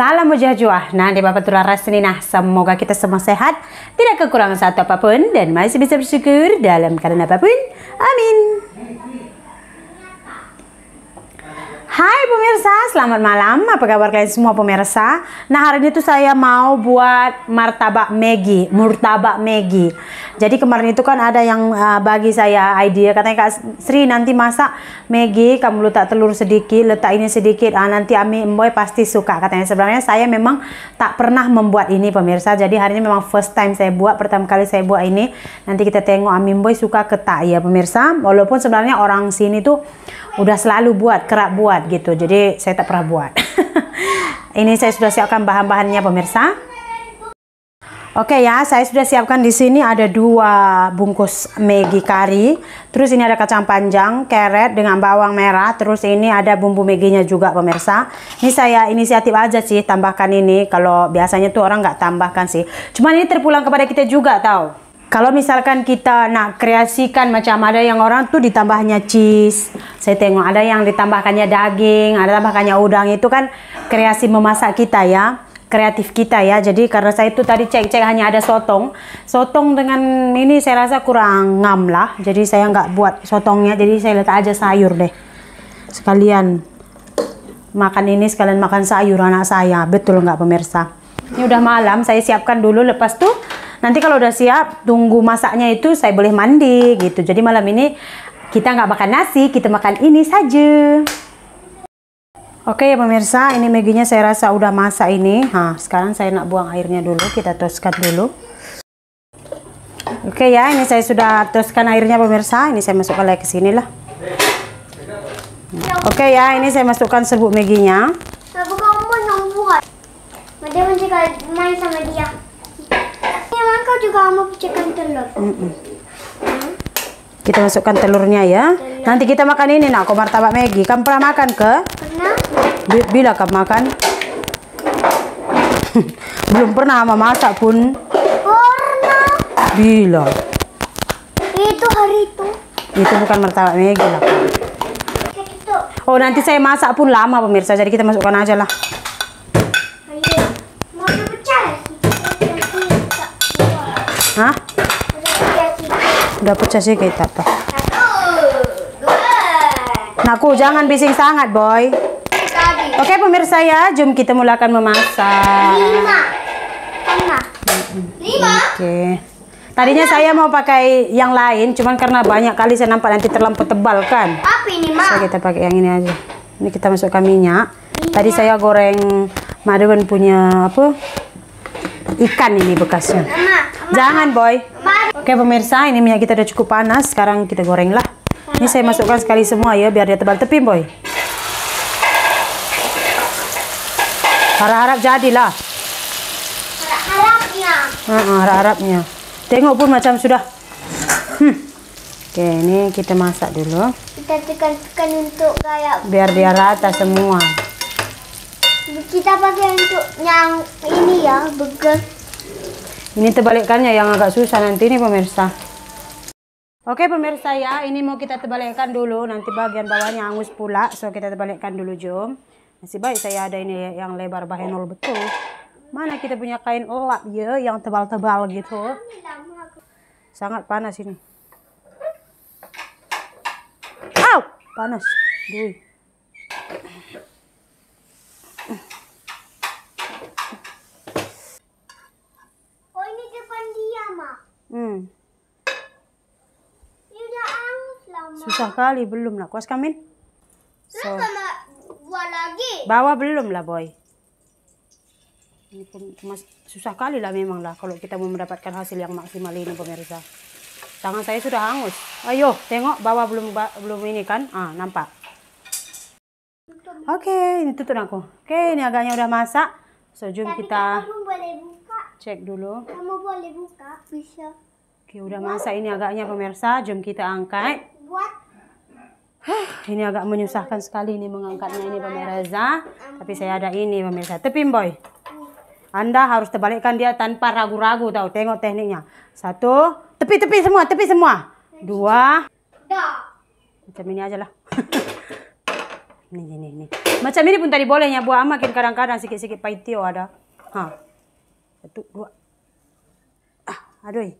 Salam mujahjuah. Nah, di Bapak Tular nah, semoga kita semua sehat, tidak kekurangan satu apa pun, dan masih bisa bersyukur dalam keadaan apa pun. Amin. Hai pemirsa, selamat malam. Apa kabar kalian semua pemirsa? Nah hari ini tuh saya mau buat martabak Maggi, murtabak Maggi. Jadi kemarin itu kan ada yang uh, bagi saya ide, katanya Kak Sri nanti masak Maggi, kamu letak telur sedikit, letak ini sedikit, ah, nanti Ami Emboy pasti suka. Katanya sebenarnya saya memang tak pernah membuat ini pemirsa. Jadi hari ini memang first time saya buat, pertama kali saya buat ini. Nanti kita tengok Ami Emboy suka ke tak ya pemirsa. Walaupun sebenarnya orang sini tuh udah selalu buat, kerap buat gitu. Jadi saya tak pernah buat. ini saya sudah siapkan bahan-bahannya pemirsa. Oke ya, saya sudah siapkan di sini ada dua bungkus Maggi kari. Terus ini ada kacang panjang, keret dengan bawang merah. Terus ini ada bumbu Magginya juga pemirsa. Ini saya inisiatif aja sih tambahkan ini. Kalau biasanya tuh orang nggak tambahkan sih. Cuman ini terpulang kepada kita juga tahu. Kalau misalkan kita nak kreasikan macam ada yang orang tuh ditambahnya cheese. Saya tengok ada yang ditambahkannya daging, ada tambahkannya udang. Itu kan kreasi memasak kita ya kreatif kita ya. Jadi karena saya itu tadi cek-cek hanya ada sotong. Sotong dengan ini saya rasa kurang ngam lah. Jadi saya nggak buat sotongnya. Jadi saya letak aja sayur deh. Sekalian makan ini sekalian makan sayur anak saya. Betul nggak pemirsa? Ini udah malam. Saya siapkan dulu. Lepas tuh nanti kalau udah siap tunggu masaknya itu saya boleh mandi gitu. Jadi malam ini kita nggak makan nasi. Kita makan ini saja. Oke ya pemirsa, ini maginya saya rasa udah masak ini. Nah, sekarang saya nak buang airnya dulu, kita toskan dulu. Oke ya, ini saya sudah toskan airnya pemirsa. Ini saya masukkan lagi ke sini lah. Oke ya, ini saya masukkan serbuk maginya. Tapi kamu yang buat. Dia juga main sama dia. Emang kau juga mau pecahkan telur? Mm -mm. Kita masukkan telurnya ya. Nanti kita makan ini nak, kok martabak Maggi. Kamu pernah makan ke? Pernah? Bila kamu makan? Belum pernah memasak pun. Pernah. Bila? Itu hari itu. Itu bukan martabak Maggi lah. Gitu. Oh nanti saya masak pun lama pemirsa, jadi kita masukkan aja lah. Pecah sih kita apa? Naku jangan bising sangat boy. Oke pemirsa ya, jom kita mulakan memasak. Lima. Lima. Oke. Tadinya saya mau pakai yang lain, cuman karena banyak kali saya nampak nanti terlampau tebal kan. Apa ini, So Ma? kita pakai yang ini aja. Ini kita masukkan minyak. Tadi saya goreng Madewan punya apa? Ikan ini bekasnya. Mama. Jangan boy. Oke pemirsa, ini minyak kita udah cukup panas. Sekarang kita goreng lah. Ini saya masukkan sekali semua ya, biar dia tebal tepim boy. Harap-harap jadilah. Harapnya. Uh, harap-harapnya. Tengok pun macam sudah. Hmm. Oke, ini kita masak dulu. Kita tekan-tekan untuk kayak Biar dia rata semua. kita pakai untuk yang ini ya, burger. Ini terbalikannya yang agak susah nanti nih pemirsa. Oke pemirsa ya, ini mau kita terbalikkan dulu. Nanti bagian bawahnya angus pula. So kita terbalikkan dulu jom. Masih baik saya ada ini yang lebar bahenol betul. Mana kita punya kain elap ya yang tebal-tebal gitu. Sangat panas ini. Au, panas. Duh. Oh ini depan dia, Ma. Hmm, Ini udah angus lah, Ma. Susah kali belum nak kuas kamin. So, buat lagi? Bawa belum lah boy. Ini pun mas, susah kali lah memang lah kalau kita mau mendapatkan hasil yang maksimal ini pemirsa. Tangan saya sudah hangus. Ayo tengok bawah belum belum ini kan? Ah nampak. Oke ini tutup aku. Oke ini agaknya udah masak. So jom kita Kamu boleh buka. cek dulu. Kamu boleh buka. Bisa. Oke udah masak ini agaknya pemirsa. Jom kita angkat. Buat. Ini agak menyusahkan sekali ini mengangkatnya ini pemirsa. Tapi saya ada ini pemirsa. Tepim boy. Anda harus terbalikkan dia tanpa ragu-ragu tahu. Tengok tekniknya. Satu. Tepi-tepi semua. Tepi semua. Dua. Macam ini aja lah. Nih, nih, nih. Macam ini pun tadi bolehnya buah makin kadang-kadang sikit-sikit pahitio ada. Ha. Satu, dua. Ah, aduh.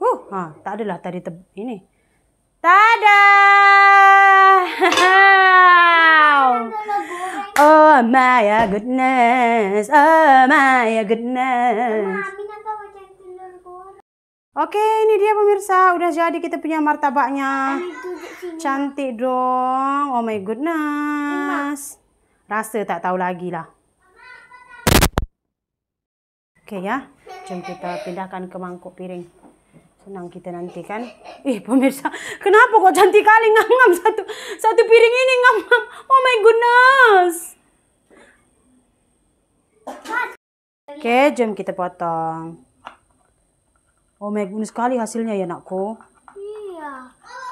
Huh, ha, tak adalah tadi ini. Tada! Oh my goodness, oh my goodness. Oke, ini dia pemirsa, udah jadi kita punya martabaknya. Cantik dong. Oh my goodness. Rasa tak tahu lagi lah. Oke ya. Jom kita pindahkan ke mangkuk piring. Senang kita nanti kan. Ih pemirsa, kenapa kok cantik kali ngam-ngam satu satu piring ini ngam-ngam. Oh my goodness. Oke, jom kita potong. Oh my goodness sekali hasilnya ya nakku. Iya. Oh.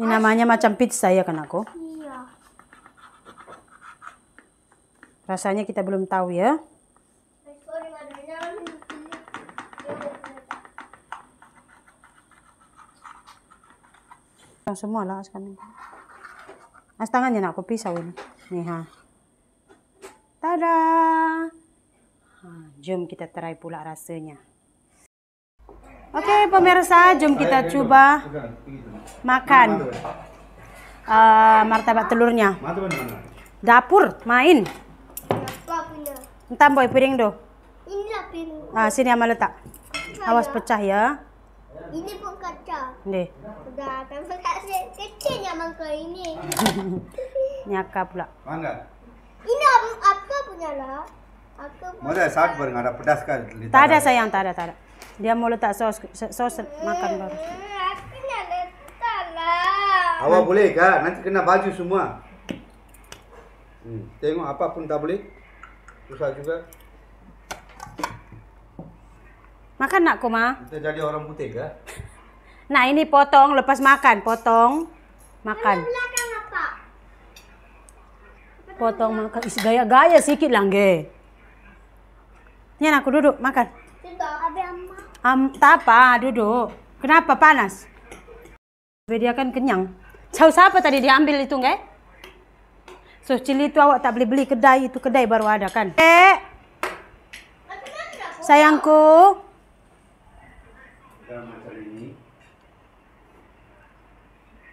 Ini namanya macam pizza ya kan aku. Iya. Rasanya kita belum tahu ya. Semua lah sekarang. As tangannya nak aku pisau ini. Nih ha. Tada. Ha, jom kita try pula rasanya. Oke pemirsa, jom kita coba makan uh, martabak telurnya. Dapur, main. Entah boy piring do. Inilah piring. Ah, sini ama letak. Awas pecah ya. Ini pun kaca. Deh, Sudah, tapi kasih kecilnya mangkuk ini. nyaka pula. Mangga. Ini apa, apa punya lah? Aku Masa saat bareng ada pedas kan? Tak ada sayang, tak ada, tak ada. Dia mau letak sos, sos makan baru. Hmm, aku nak letak lah. Awak boleh kak? Nanti kena baju semua. Hmm. Tengok apapun tak boleh. Susah juga. Makan nak koma? Kita jadi orang putih kak? Nah ini potong, lepas makan, potong, makan. Belakang apa? Potong makan, Isi gaya-gaya sikit lah ge. Ni aku duduk, makan. Um, tak apa, duduk. Kenapa panas? Dia kan kenyang. Tahu siapa tadi dia ambil itu nggak? So cili itu awak tak boleh beli kedai itu kedai baru ada kan? Eh, sayangku.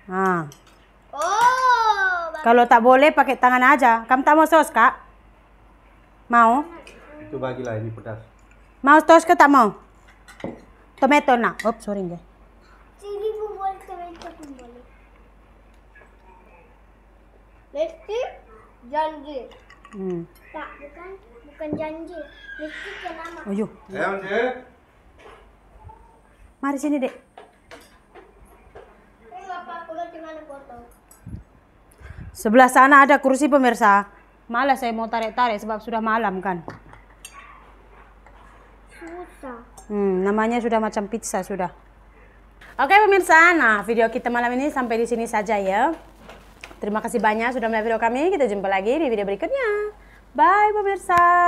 Ah, Oh, kalau tak boleh pakai tangan aja. Kamu tak mau sos kak? Mau? Itu bagilah ini pedas. Mau sos ke tak mau? Tomato nak. Oops, sorry nggak. Cili pun boleh, tomato pun boleh. Mesti janji. Hmm. Tak, bukan bukan janji. Mesti ke nama. Oh, yuk. Cik. Mari sini dek. Tengok apa aku nanti mana foto. Sebelah sana ada kursi pemirsa. Malas saya mau tarik-tarik sebab sudah malam kan. Susah. Hmm, namanya sudah macam pizza sudah. Oke pemirsa, nah video kita malam ini sampai di sini saja ya. Terima kasih banyak sudah melihat video kami. Kita jumpa lagi di video berikutnya. Bye pemirsa.